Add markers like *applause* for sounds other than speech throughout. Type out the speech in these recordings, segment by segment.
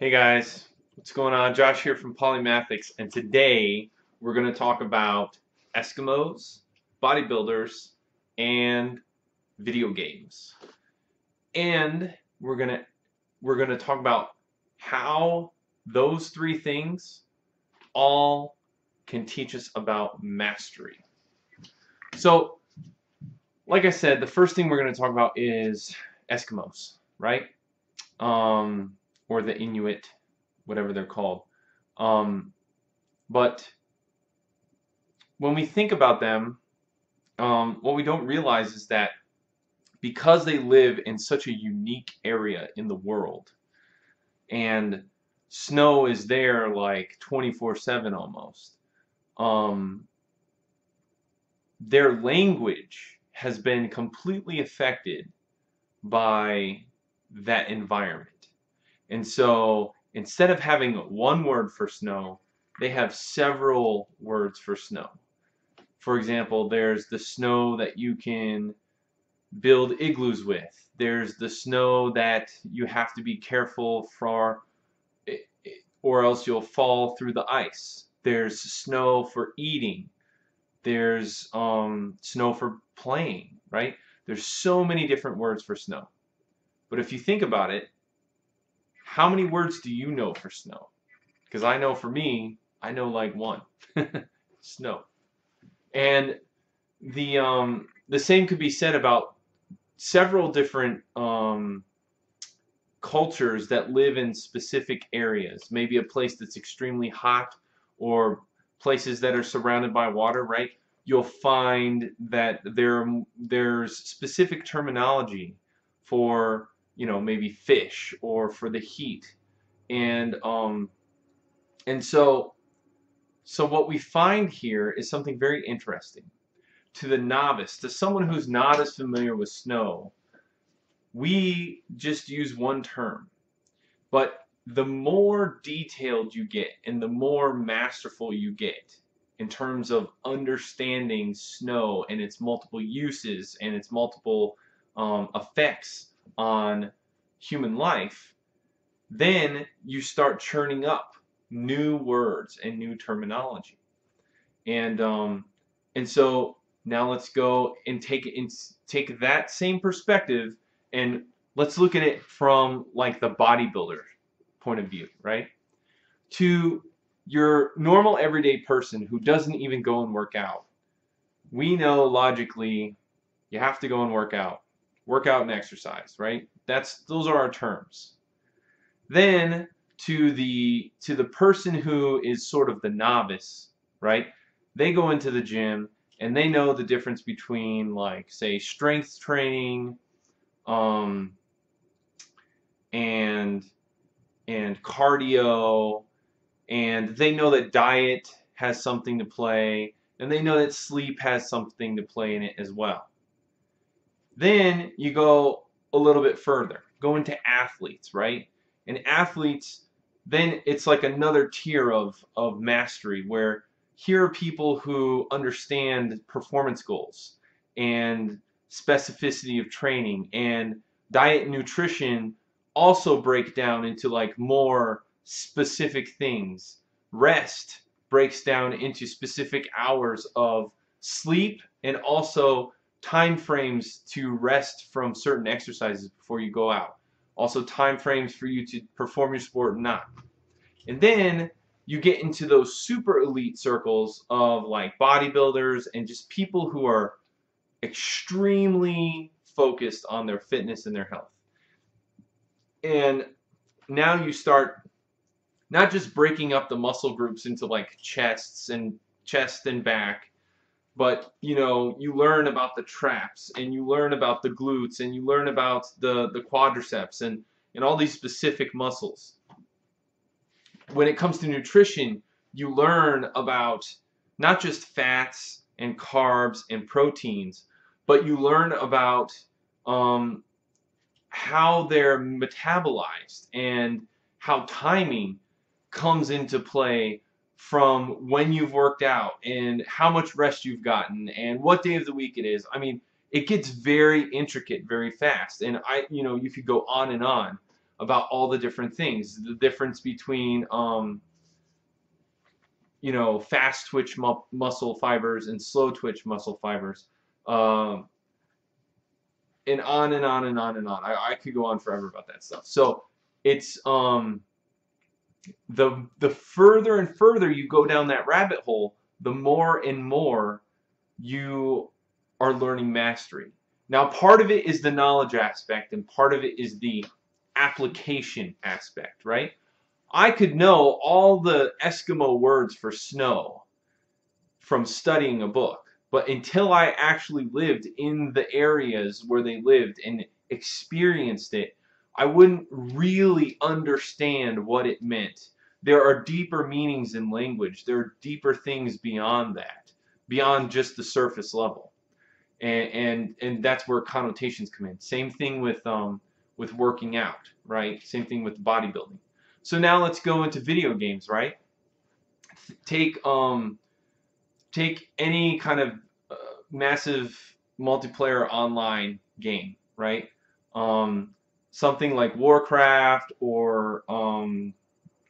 Hey guys, what's going on? Josh here from Polymathics, and today we're going to talk about Eskimos, bodybuilders, and video games. And we're going to we're going to talk about how those three things all can teach us about mastery. So, like I said, the first thing we're going to talk about is Eskimos, right? Um, or the Inuit, whatever they're called. Um, but when we think about them, um, what we don't realize is that because they live in such a unique area in the world, and snow is there like 24-7 almost, um, their language has been completely affected by that environment. And so instead of having one word for snow, they have several words for snow. For example, there's the snow that you can build igloos with. There's the snow that you have to be careful for or else you'll fall through the ice. There's snow for eating. There's um, snow for playing, right? There's so many different words for snow. But if you think about it, how many words do you know for snow? Because I know for me, I know like one. *laughs* snow. And the um, the same could be said about several different um, cultures that live in specific areas. Maybe a place that's extremely hot or places that are surrounded by water, right? You'll find that there there's specific terminology for you know maybe fish or for the heat. And um and so so what we find here is something very interesting. To the novice to someone who's not as familiar with snow we just use one term. But the more detailed you get and the more masterful you get in terms of understanding snow and its multiple uses and its multiple um, effects on human life, then you start churning up new words and new terminology. And um, and so now let's go and take it and take that same perspective and let's look at it from like the bodybuilder point of view, right? To your normal everyday person who doesn't even go and work out. We know logically you have to go and work out workout and exercise, right? That's those are our terms. Then to the to the person who is sort of the novice, right? They go into the gym and they know the difference between like say strength training um and and cardio and they know that diet has something to play and they know that sleep has something to play in it as well then you go a little bit further, go into athletes, right? And athletes, then it's like another tier of, of mastery where here are people who understand performance goals and specificity of training and diet and nutrition also break down into like more specific things. Rest breaks down into specific hours of sleep and also time frames to rest from certain exercises before you go out. Also time frames for you to perform your sport or not. And then you get into those super elite circles of like bodybuilders and just people who are extremely focused on their fitness and their health. And now you start not just breaking up the muscle groups into like chests and chest and back but you know you learn about the traps and you learn about the glutes and you learn about the the quadriceps and and all these specific muscles. When it comes to nutrition you learn about not just fats and carbs and proteins but you learn about um, how they're metabolized and how timing comes into play from when you've worked out and how much rest you've gotten and what day of the week it is. I mean, it gets very intricate very fast. And I, you know, you could go on and on. about all the different things, the difference between um, you know fast twitch mu muscle fibers and slow twitch muscle fibers, um, and on and on and on and on. I, I could go on forever about that stuff. So it's um, the the further and further you go down that rabbit hole, the more and more you are learning mastery. Now, part of it is the knowledge aspect, and part of it is the application aspect, right? I could know all the Eskimo words for snow from studying a book, but until I actually lived in the areas where they lived and experienced it, I wouldn't really understand what it meant. There are deeper meanings in language. There are deeper things beyond that, beyond just the surface level. And and, and that's where connotations come in. Same thing with um, with working out, right? Same thing with bodybuilding. So now let's go into video games, right? Take um, take any kind of uh, massive multiplayer online game, right? Um, something like Warcraft or um,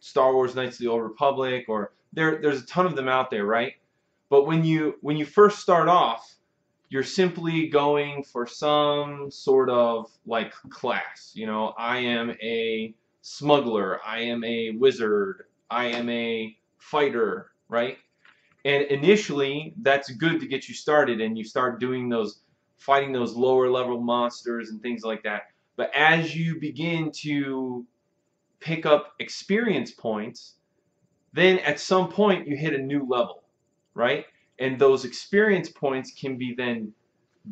Star Wars Knights of the Old Republic, or there there's a ton of them out there, right? But when you when you first start off, you're simply going for some sort of like class. You know, I am a smuggler, I am a wizard, I am a fighter, right? And initially, that's good to get you started, and you start doing those, fighting those lower level monsters and things like that. But as you begin to pick up experience points, then at some point you hit a new level, right? And those experience points can be then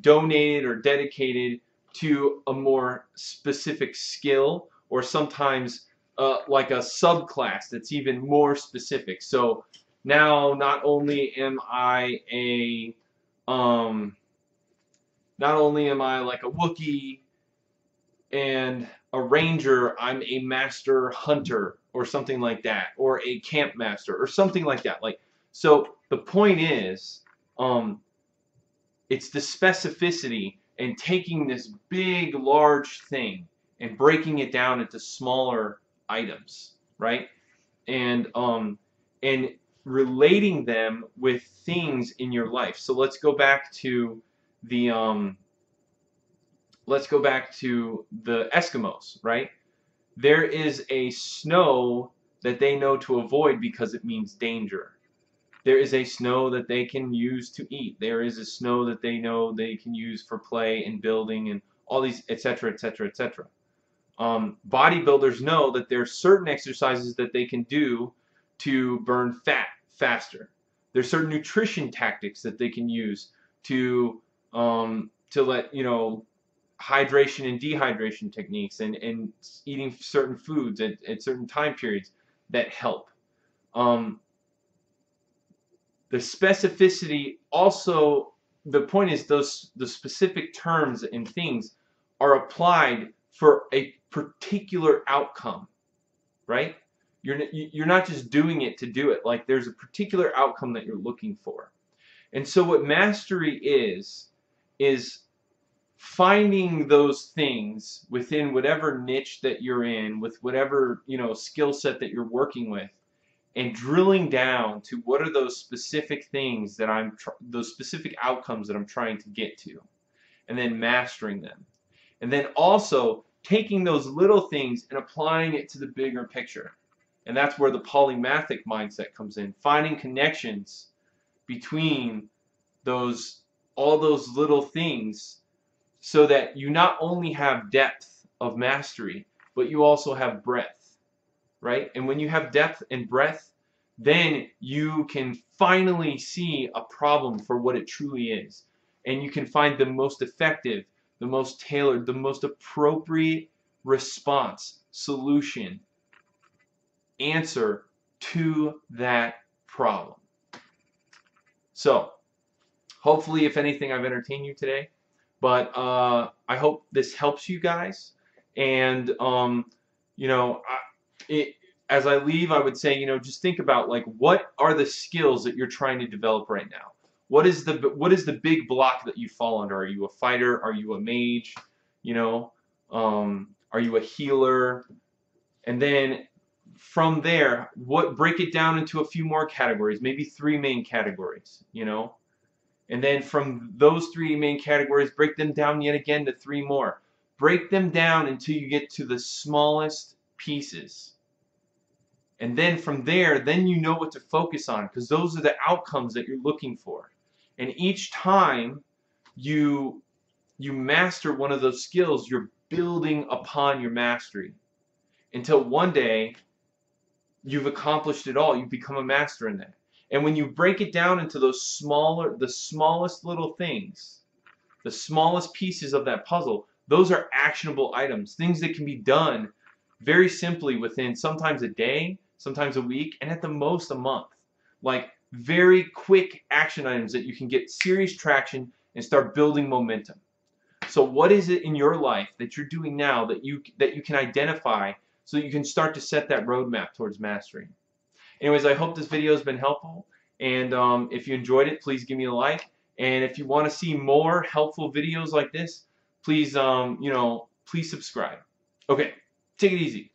donated or dedicated to a more specific skill or sometimes uh, like a subclass that's even more specific. So now not only am I a um, not only am I like a Wookiee and a ranger, I'm a master hunter or something like that, or a camp master or something like that. Like so, the point is, um, it's the specificity and taking this big, large thing and breaking it down into smaller items, right? And um, and relating them with things in your life. So let's go back to the um, let's go back to the Eskimos, right? There is a snow that they know to avoid because it means danger. There is a snow that they can use to eat. There is a snow that they know they can use for play and building and all these, etc., etc., etc. Bodybuilders know that there are certain exercises that they can do to burn fat faster. There's certain nutrition tactics that they can use to um, to let you know hydration and dehydration techniques and, and eating certain foods at, at certain time periods that help. Um, the specificity also, the point is those the specific terms and things are applied for a particular outcome, right? You're, you're not just doing it to do it. Like there's a particular outcome that you're looking for. And so what mastery is, is finding those things within whatever niche that you're in with whatever you know skill set that you're working with and drilling down to what are those specific things that I'm those specific outcomes that I'm trying to get to and then mastering them. And then also taking those little things and applying it to the bigger picture. And that's where the polymathic mindset comes in finding connections between those all those little things so that you not only have depth of mastery, but you also have breadth, right? And when you have depth and breadth, then you can finally see a problem for what it truly is. And you can find the most effective, the most tailored, the most appropriate response, solution, answer to that problem. So, hopefully, if anything, I've entertained you today. But uh, I hope this helps you guys. And, um, you know, I, it, as I leave, I would say, you know, just think about like what are the skills that you're trying to develop right now. What is the what is the big block that you fall under? Are you a fighter? Are you a mage? You know, um, are you a healer? And then from there, what break it down into a few more categories, maybe three main categories, you know? And then from those three main categories, break them down yet again to three more. Break them down until you get to the smallest pieces. And then from there, then you know what to focus on because those are the outcomes that you're looking for. And each time you you master one of those skills, you're building upon your mastery until one day you've accomplished it all. You've become a master in that. And when you break it down into those smaller, the smallest little things, the smallest pieces of that puzzle, those are actionable items, things that can be done very simply within sometimes a day, sometimes a week, and at the most a month. Like very quick action items that you can get serious traction and start building momentum. So what is it in your life that you're doing now that you that you can identify so that you can start to set that roadmap towards mastery? Anyways, I hope this video has been helpful. And um, if you enjoyed it, please give me a like. And if you want to see more helpful videos like this, please, um, you know, please subscribe. Okay, take it easy.